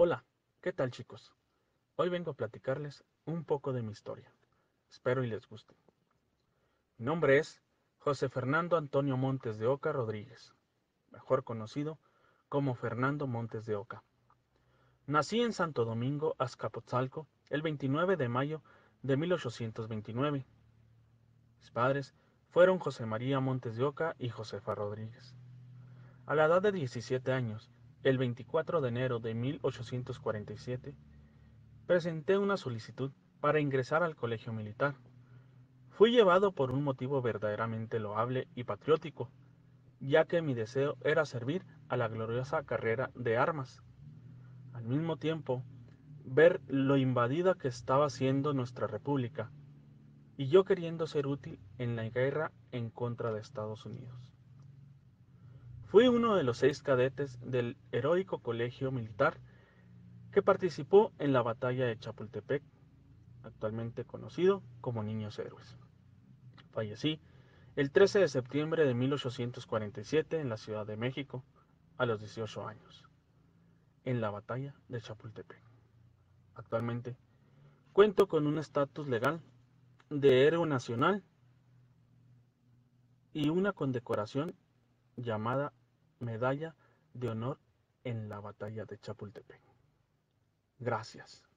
Hola, ¿qué tal chicos? Hoy vengo a platicarles un poco de mi historia. Espero y les guste. Mi nombre es José Fernando Antonio Montes de Oca Rodríguez, mejor conocido como Fernando Montes de Oca. Nací en Santo Domingo, Azcapotzalco, el 29 de mayo de 1829. Mis padres fueron José María Montes de Oca y Josefa Rodríguez. A la edad de 17 años, el 24 de enero de 1847, presenté una solicitud para ingresar al colegio militar. Fui llevado por un motivo verdaderamente loable y patriótico, ya que mi deseo era servir a la gloriosa carrera de armas. Al mismo tiempo, ver lo invadida que estaba siendo nuestra república, y yo queriendo ser útil en la guerra en contra de Estados Unidos. Fui uno de los seis cadetes del heroico colegio militar que participó en la batalla de Chapultepec, actualmente conocido como Niños Héroes. Fallecí el 13 de septiembre de 1847 en la Ciudad de México, a los 18 años, en la batalla de Chapultepec. Actualmente cuento con un estatus legal de héroe nacional y una condecoración llamada Medalla de Honor en la Batalla de Chapultepec. Gracias.